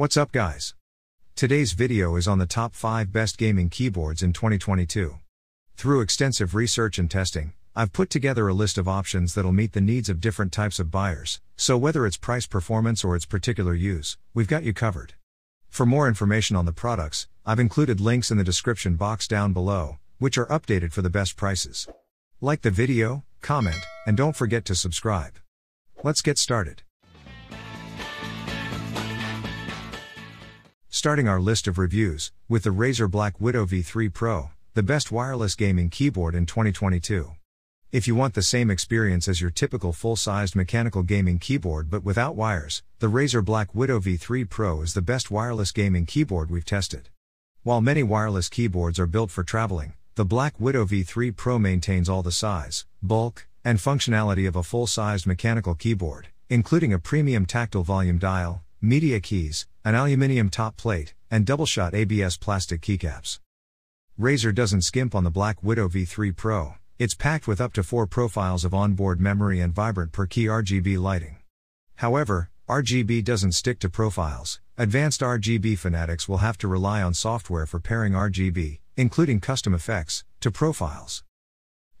What's up guys? Today's video is on the top 5 best gaming keyboards in 2022. Through extensive research and testing, I've put together a list of options that'll meet the needs of different types of buyers, so whether it's price performance or its particular use, we've got you covered. For more information on the products, I've included links in the description box down below, which are updated for the best prices. Like the video, comment, and don't forget to subscribe. Let's get started. Starting our list of reviews, with the Razer Black Widow V3 Pro, the best wireless gaming keyboard in 2022. If you want the same experience as your typical full-sized mechanical gaming keyboard but without wires, the Razer Black Widow V3 Pro is the best wireless gaming keyboard we've tested. While many wireless keyboards are built for traveling, the Black Widow V3 Pro maintains all the size, bulk, and functionality of a full-sized mechanical keyboard, including a premium tactile volume dial, media keys, an aluminium top plate, and double-shot ABS plastic keycaps. Razer doesn't skimp on the Black Widow V3 Pro, it's packed with up to 4 profiles of onboard memory and vibrant per key RGB lighting. However, RGB doesn't stick to profiles, advanced RGB fanatics will have to rely on software for pairing RGB, including custom effects, to profiles.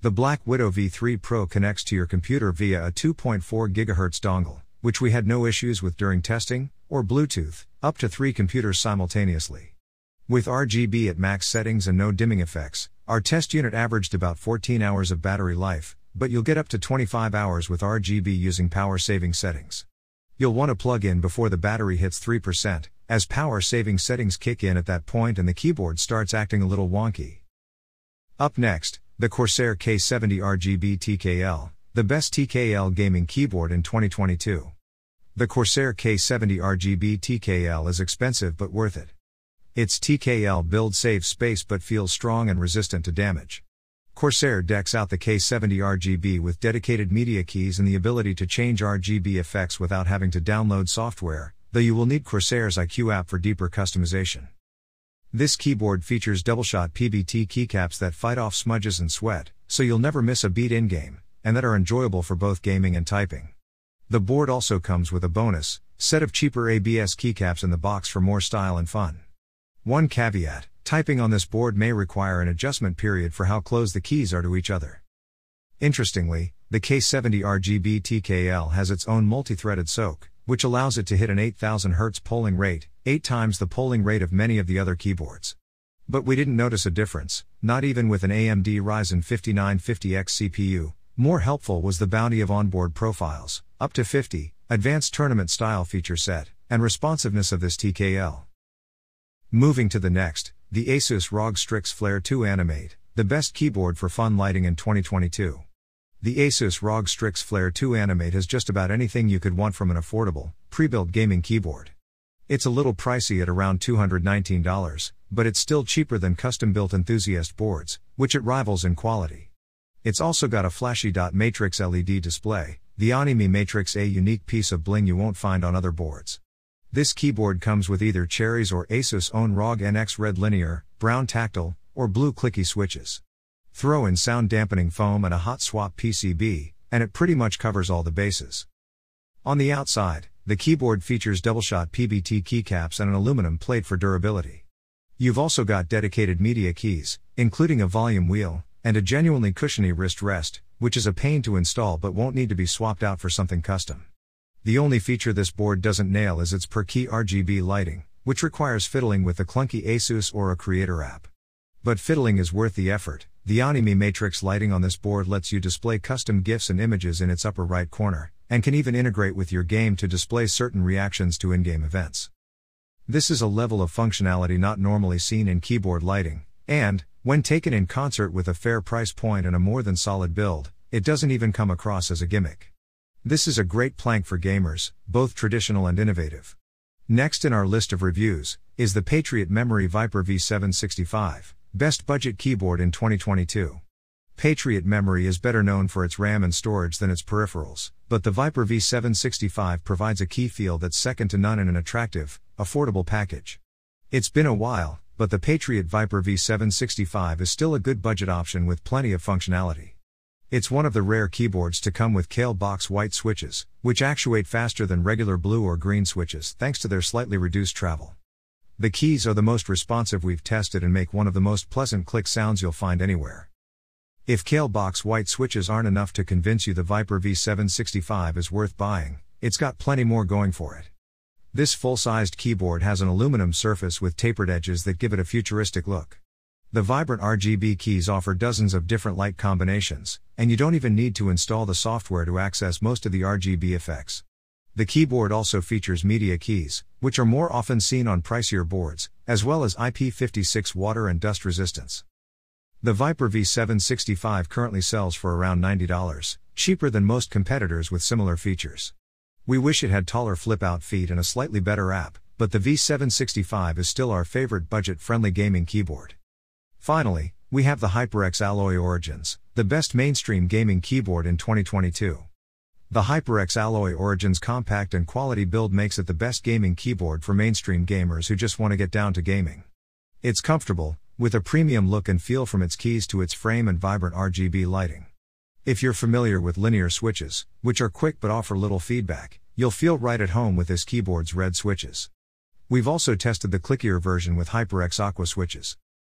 The Black Widow V3 Pro connects to your computer via a 2.4 GHz dongle which we had no issues with during testing, or Bluetooth, up to three computers simultaneously. With RGB at max settings and no dimming effects, our test unit averaged about 14 hours of battery life, but you'll get up to 25 hours with RGB using power saving settings. You'll want to plug in before the battery hits 3%, as power saving settings kick in at that point and the keyboard starts acting a little wonky. Up next, the Corsair K70 RGB TKL, the best TKL gaming keyboard in 2022. The Corsair K70 RGB TKL is expensive but worth it. Its TKL build saves space but feels strong and resistant to damage. Corsair decks out the K70 RGB with dedicated media keys and the ability to change RGB effects without having to download software, though you will need Corsair's iCUE app for deeper customization. This keyboard features double-shot PBT keycaps that fight off smudges and sweat, so you'll never miss a beat in-game and that are enjoyable for both gaming and typing. The board also comes with a bonus set of cheaper ABS keycaps in the box for more style and fun. One caveat typing on this board may require an adjustment period for how close the keys are to each other. Interestingly, the K70 RGB TKL has its own multi-threaded SoC, which allows it to hit an 8000 Hz polling rate, 8 times the polling rate of many of the other keyboards. But we didn't notice a difference, not even with an AMD Ryzen 5950X CPU, more helpful was the bounty of onboard profiles, up to 50, advanced tournament style feature set, and responsiveness of this TKL. Moving to the next, the Asus ROG Strix Flare 2 Animate, the best keyboard for fun lighting in 2022. The Asus ROG Strix Flare 2 Animate has just about anything you could want from an affordable, pre-built gaming keyboard. It's a little pricey at around $219, but it's still cheaper than custom-built enthusiast boards, which it rivals in quality. It's also got a flashy dot matrix LED display, the AniMe Matrix a unique piece of bling you won't find on other boards. This keyboard comes with either Cherry's or Asus own ROG NX red linear, brown tactile, or blue clicky switches. Throw in sound dampening foam and a hot swap PCB, and it pretty much covers all the bases. On the outside, the keyboard features double shot PBT keycaps and an aluminum plate for durability. You've also got dedicated media keys, including a volume wheel, and a genuinely cushiony wrist rest, which is a pain to install but won't need to be swapped out for something custom. The only feature this board doesn't nail is its per key RGB lighting, which requires fiddling with the clunky Asus Aura Creator app. But fiddling is worth the effort. The AniMe Matrix lighting on this board lets you display custom GIFs and images in its upper right corner, and can even integrate with your game to display certain reactions to in game events. This is a level of functionality not normally seen in keyboard lighting, and, when taken in concert with a fair price point and a more than solid build, it doesn't even come across as a gimmick. This is a great plank for gamers, both traditional and innovative. Next in our list of reviews is the Patriot Memory Viper V765, best budget keyboard in 2022. Patriot Memory is better known for its RAM and storage than its peripherals, but the Viper V765 provides a key feel that's second to none in an attractive, affordable package. It's been a while, but the Patriot Viper V765 is still a good budget option with plenty of functionality. It's one of the rare keyboards to come with Kailh box white switches, which actuate faster than regular blue or green switches thanks to their slightly reduced travel. The keys are the most responsive we've tested and make one of the most pleasant click sounds you'll find anywhere. If Kailh box white switches aren't enough to convince you the Viper V765 is worth buying, it's got plenty more going for it. This full-sized keyboard has an aluminum surface with tapered edges that give it a futuristic look. The vibrant RGB keys offer dozens of different light combinations, and you don't even need to install the software to access most of the RGB effects. The keyboard also features media keys, which are more often seen on pricier boards, as well as IP56 water and dust resistance. The Viper V765 currently sells for around $90, cheaper than most competitors with similar features. We wish it had taller flip out feet and a slightly better app, but the V765 is still our favorite budget friendly gaming keyboard. Finally, we have the HyperX Alloy Origins, the best mainstream gaming keyboard in 2022. The HyperX Alloy Origins compact and quality build makes it the best gaming keyboard for mainstream gamers who just want to get down to gaming. It's comfortable, with a premium look and feel from its keys to its frame and vibrant RGB lighting. If you're familiar with linear switches, which are quick but offer little feedback, you'll feel right at home with this keyboard's red switches. We've also tested the clickier version with HyperX Aqua switches.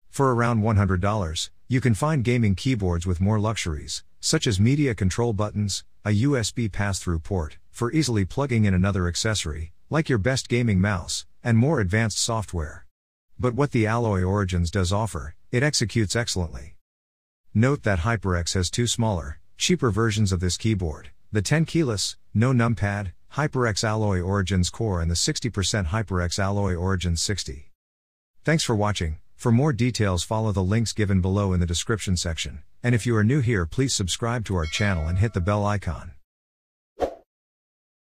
For around $100, you can find gaming keyboards with more luxuries, such as media control buttons, a USB pass through port, for easily plugging in another accessory, like your best gaming mouse, and more advanced software. But what the Alloy Origins does offer, it executes excellently. Note that HyperX has two smaller, cheaper versions of this keyboard the 10 keyless, no numpad, HyperX Alloy Origins Core and the 60% HyperX Alloy Origins 60. Thanks for watching. For more details, follow the links given below in the description section. And if you are new here, please subscribe to our channel and hit the bell icon.